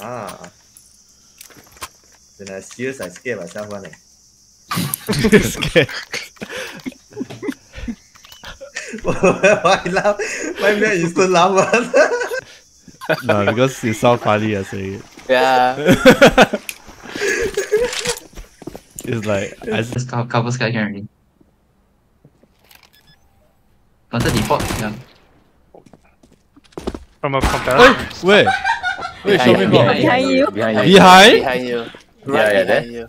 Ah. When I serious, I scare myself one. Eh. scared. Why laugh? My man instant laugh one. no, because it sounds funny I say it. Yeah. It's like I Let's co- cover sky can already. Counter default, yeah. From a competitor. Hey, where? Wait, show me Behind how. you. Behind you. Behind? Behind Behind you. Right Yeah, yeah, behind you.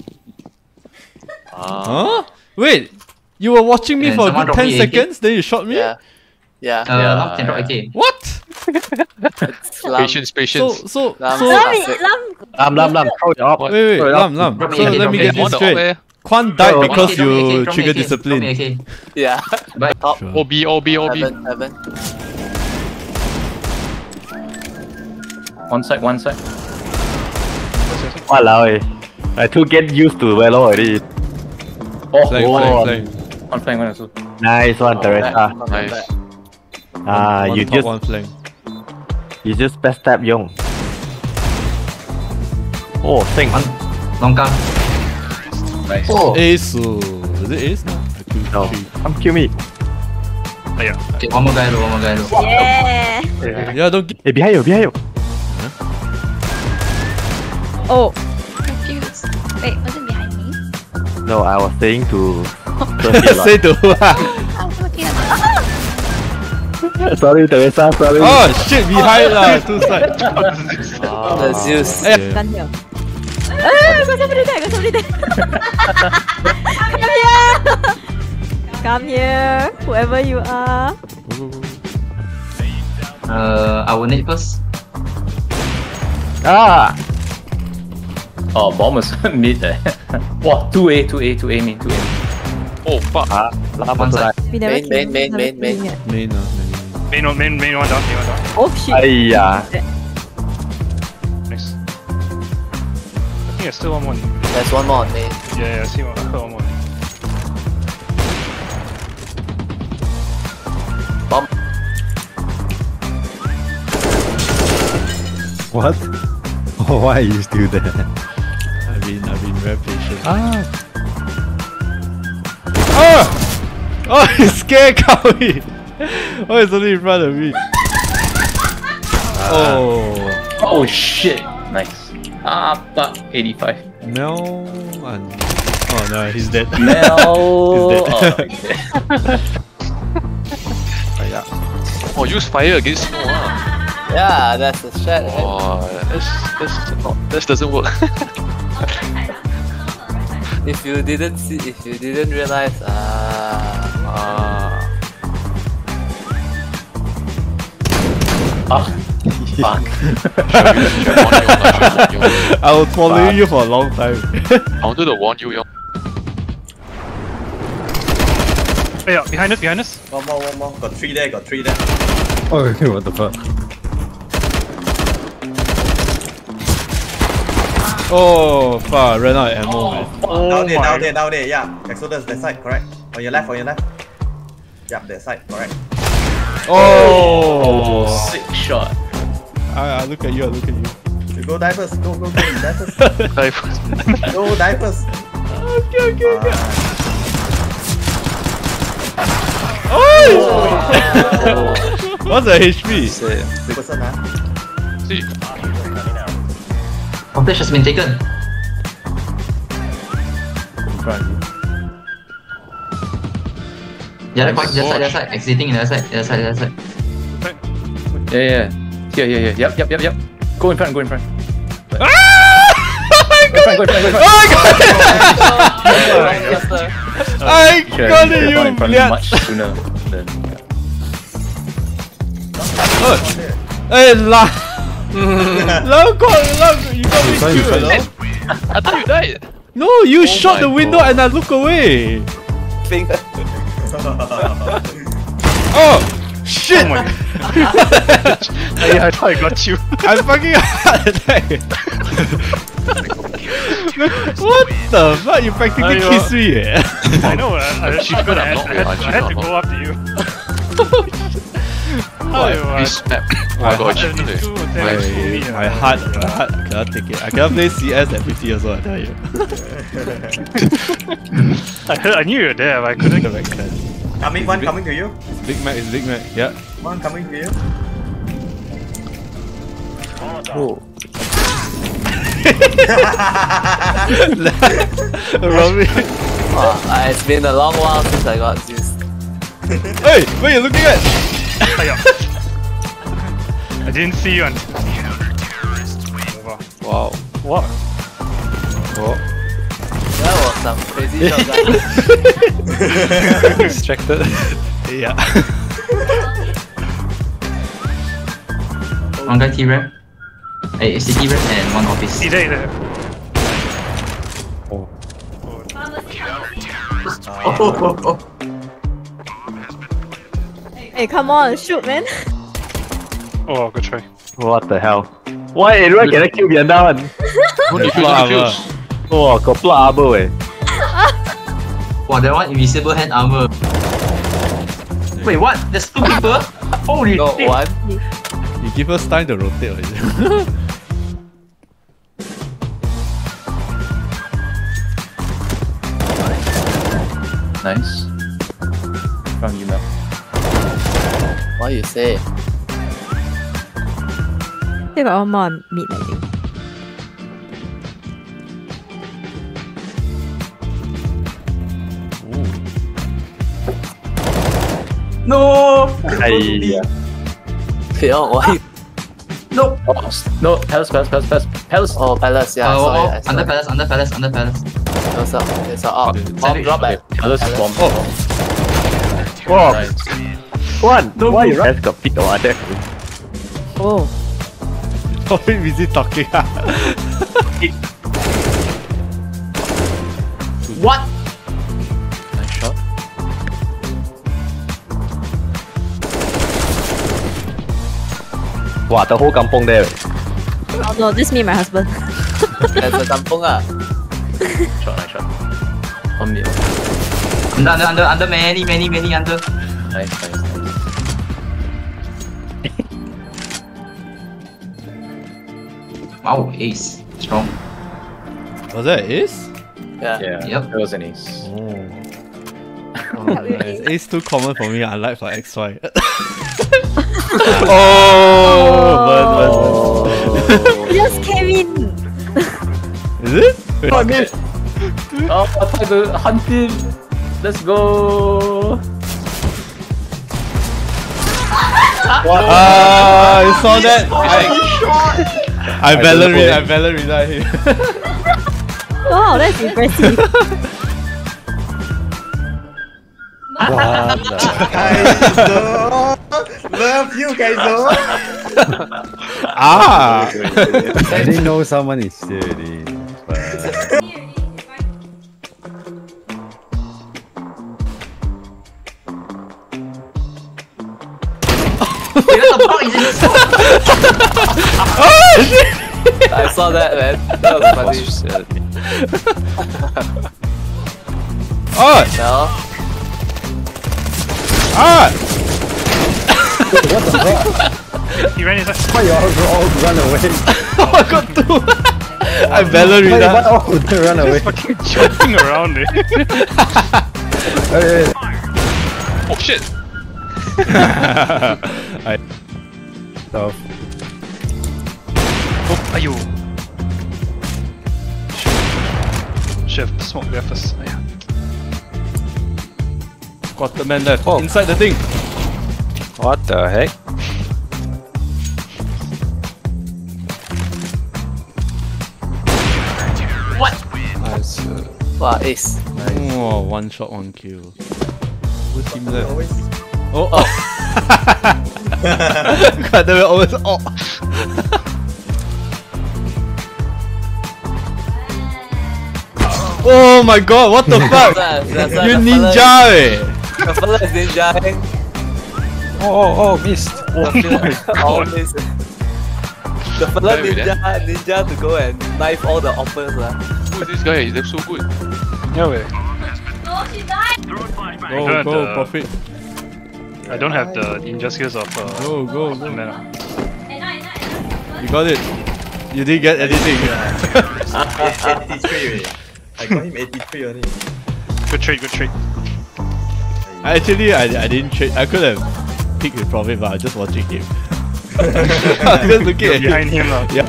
Huh? Wait, you were watching me for a good 10 seconds, then you shot me? Yeah. Yeah. Uh, Yeah. Lam can drop AK. What? It's Lam. Patience, So, patience. so, Lam. so. Lam. Wait, Lam, Lam. Throw it up. What? wait, Throw it Lam, up. Lam. Drop So let me me get this straight. way. Quan died Oh, because Drop you drop me trigger AK, drop me discipline. AK. Yeah. Bye. Top. Sure. OB, OB, OB. Heaven. Heaven. One side, one side. Walao eh. I to get used to Velo already. Oh, Flank, oh, flank, flank. one flank, one also. Nice one, Teresa. Nice. Ah, One you top, just one flank. you just best tap Young. Oh, sing. Long come. Nice. Oh. Ace. oh, Is it ace now? Two, No, three. come kill me. Okay, one more guy one more guy low. Yeah. Yeah, don't get. Hey, behind you, behind you. Oh, Confused. Wait, was it behind me? No, I was saying to. Say to who? ah? I was looking at sorry, Teresa. Sorry. Oh shit, behind lah, two side. The Zeus. Gun here. Ah, got somebody there, got somebody there. Come here. Come here, whoever you are. Uh, I will nade first. Ah! Oh, bomb was mid eh. wow, 2A, 2A, 2A main, 2A. Oh, fuck. Ah, lama One tu side. We never Main, kill main, him, main, never main, kill main. him yet. Main ah, main. Main one, main, main one down, main one down. Oh shit. Aiya. Nice. I think there's still one more. There's one more on main. Yeah, yeah, I see one. I heard one more. What? Oh, why are you still there? I've been, I've been very patient. Ah, Oh! Oh, he's scared, Kawi! Oh, it's only in front of me. Oh, Oh shit! Nice. Ah, fuck. 85. Mel and oh no, he's dead. Mel. He's oh, dead. he's dead. Oh, use fire against snow. Ah. Yeah, that's the strat. right? Oh, that's, that's not, that doesn't work. If you didn't see, if you didn't realize, ah, ah. Ah, fuck. I was following you for a long time. I wanted to warn you, Young. Hey, yeah, behind us, behind us. One more, one more. Got three there, got three there. oh, okay, what the fuck? Oh, fuck, ran out of ammo, man. Oh down there, down there, down there. Yeah. Exodus, that side, correct. On your left, on your left. Yeah, that side, correct. Oh! Sick shot. I, I look at you, I look at you. You go divers, go, go, go, you divers. go divers. Okay, okay, okay. Ah, Oh! What's the HP? two person, ah. See, Footage has been taken. In front of you. The other point, the other side, the other side. Exiting the other side, the other side, the other side. Yeah, yeah. Here, here, here. Yep, yep, yep, yep. Go in front, go in front. Oh go in front, go in front, go. Oh I Should have got gone it, in you front bliat! much sooner than. Hey, la! La, got, la, you got me killed, hello? I thought you died. No, you shot the window God. and I look away. finger. Oh, shit! Oh my yeah, I thought I got you. I'm fucking heart attack. what the fuck? You practically Aiyo. kissed me, eh? I know, uh, I, I, She's I, good, I, I'm had- not I, had, I had to go after you. This map. Oh my god, cheating. My, my heart, my heart cannot take it. I cannot play CS at 50 years old, I tell you. I, heard, I knew you were there, but I couldn't. The back clan. Coming one, coming to you. It's Big Mac, it's Big Mac, yeah. One coming to you. Oh. Robbie. Wow, uh, it's been a long while since I got this. hey, what are you looking at? I didn't see you until. Wow. What? Oh. That was some crazy shotgun. Distracted. yeah. One guy T-Rep. A T rep and one office. See there, there. Oh, oh, oh. Hey, come on, shoot, man. Oh, good try. What the hell? Why everyone cannot kill Vietnam one? Defuse, Plot armor. defuse. Oh, got plot armor eh. Wow, that one invisible hand armor. Wait, what? There's two people? Holy No, shit! one. You give us time to rotate. or is it? Nice. From you, Mel. What you say? They got one more on mid, I. No! Ay, Yo, why. No! Oh, no, Palace, Palace, Palace, Palace, Palace. Oh, Palace, yeah, Oh, saw oh, it. I saw under palace, under palace, under palace. What's up? It's up. Bomb drop Okay, Palace bomb. Oh. Whoa, Nice. one. Why you guys got picked on that? Oh. Probably busy talking. What? Nice shot. Wow, the whole kampong there. Oh no, this me and my husband. There's a kampong ah. Shot, nice shot. On me. Under, under, under, under, many, many, many under. Nice, nice, Wow, ace. Strong. Was that ace? Yeah. Yeah, Yep. that was an ace. Oh. nice. Ace too common for me, unlike for XY. oh, burn, burn, He just came in. Is it? Wait, Oh, I missed! Oh, I tried to hunt him! Let's go! Ah, you saw that? I, I ballerina, I ballerina him. Wow, that's impressive. What the? Kaizo! Love you, Kaizo! ah! I didn't know someone is shady. But Wait, what the fuck is this? I saw that, man. That was funny. Oh! No? Ah! He ran inside. why you all, all run away? Oh, I got two! I Why, why ballerina. all run away? Fucking jumping around it. Hey, hey, Oh shit! I, Tough. Oh, ayo. Should have smoked there first. Yeah. quarter man left. Inside the thing. What the heck? What? Nice. Wow, ace. Oh, one shot, one kill. Who's team left? Always. Oh, oh. God, they were always oh. oh my god, what the fuck? That's, that's you ninja eh! The fella is ninjaing. Oh, oh, oh, missed. all this. The fella ninja, ninja to go and knife all the offers lah. Who is this guy? He's so good. Yeah, wait. Go, Good, go, uh, profit. I don't have the ninja skills of uh, Go, go, go. Mana. You got it. You didn't get anything. Eight- 83 already. I got him 83 only. Good trade, good trade. Actually, I, I didn't trade. I could have picked with profit, but I was just watching him. I was just looking You're at behind him, lah. Yeah.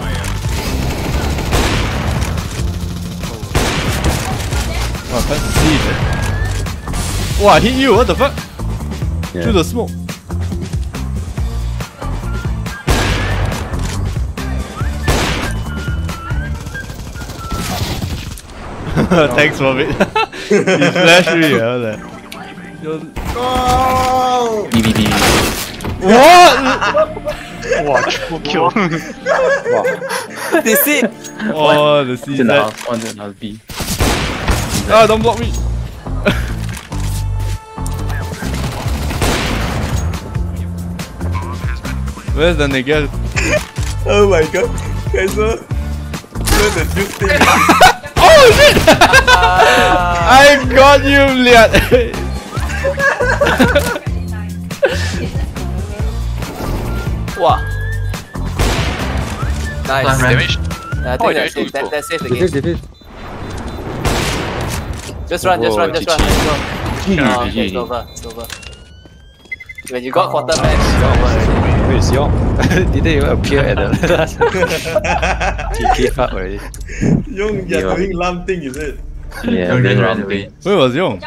Wow, can't see it. Wow, I hit you. What the fuck? Yeah. Through the smoke. Thanks, Robin. he flashed me. I was like, Oh! B B B. what? Wow, triple kill. they see. Oh, the One in the house, one in the house B. Ah, don't block me. Where's the nigga? Oh my god. Kaiser. Where's the juice thing? Oh shit! I got you, Liat. Wow. Nice. Damage. I Oh, think yeah, that's two it. That, goal. that's it the They did, game. they did. Just run, just Whoa, run, just GG. run. Let's go. GG, Oh, okay, it's GG. over. It's over. When you got quarter match, it's over already. Where is your? Didn't even appear at the last. he gave up already. Young, you're doing lamb thing, is it? Yeah, Don't then run run away. away. Where was Yong?